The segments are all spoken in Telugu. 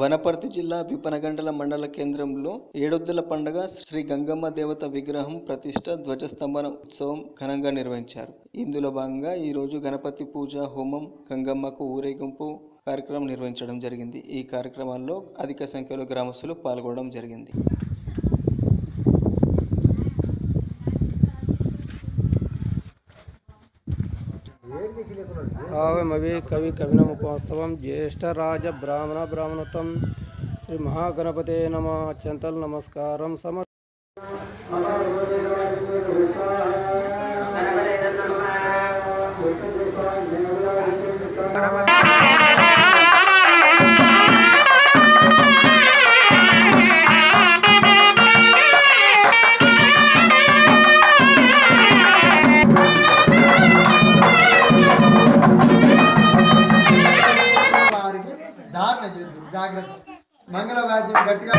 వనపర్తి జిల్లా విపనగండల మండల కేంద్రంలో ఏడొద్దుల పండుగ శ్రీ గంగమ్మ దేవత విగ్రహం ప్రతిష్ట ధ్వజస్తంభన ఉత్సవం ఘనంగా నిర్వహించారు. ఇందులో భాగంగా ఈరోజు గణపతి పూజ హోమం గంగమ్మకు ఊరేగింపు కార్యక్రమం నిర్వహించడం జరిగింది. ఈ కార్యక్రమాల్లో అధిక సంఖ్యలో గ్రామస్తులు పాల్గొనడం జరిగింది. भावे कवि कविन मुखोत्सव ज्येष्ठ राज ब्राह्मण ब्राह्मणोत्तम श्री महागणपते नम। चंतल नमस्कार। समर् ధారణ చేస్తుంది జాగ్రత్త. మంగళ మంగళవాద్యం గట్టిగా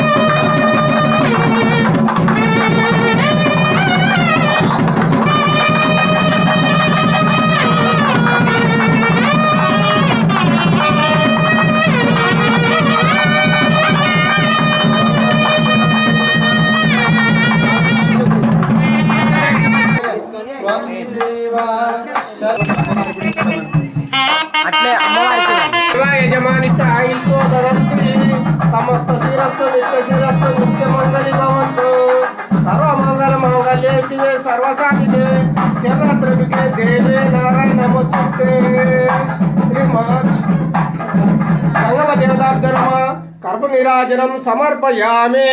అట్లే అమ్మవారి ಯಜಮಾನಿತ ಆಯಿತು ಅದರಂತೆ ಸಮಸ್ತ ಶಿರಸ್ತು ನಿತ್ಯ ಶಿರಸ್ತು ನಿತ್ಯ ಮಂಗಲಿ ಭವಂತು ಸರ್ವ ಮಂಗಲ ಮಂಗಲ್ಯೇ ಶಿವೆ ಸರ್ವಸಾಧಿಕೆ ಶರಣದ್ರವಿಕೆ ದೇವೇ ನಾರಾಯಣ ನಮಸ್ತುತೆ ಶ್ರೀಮದ್ ಸಂಗಮ ದೇವತಾಭ್ಯರ್ಮ ಕರ್ಮ ನಿರಾಜನಂ ಸಮರ್ಪಯಾಮೇ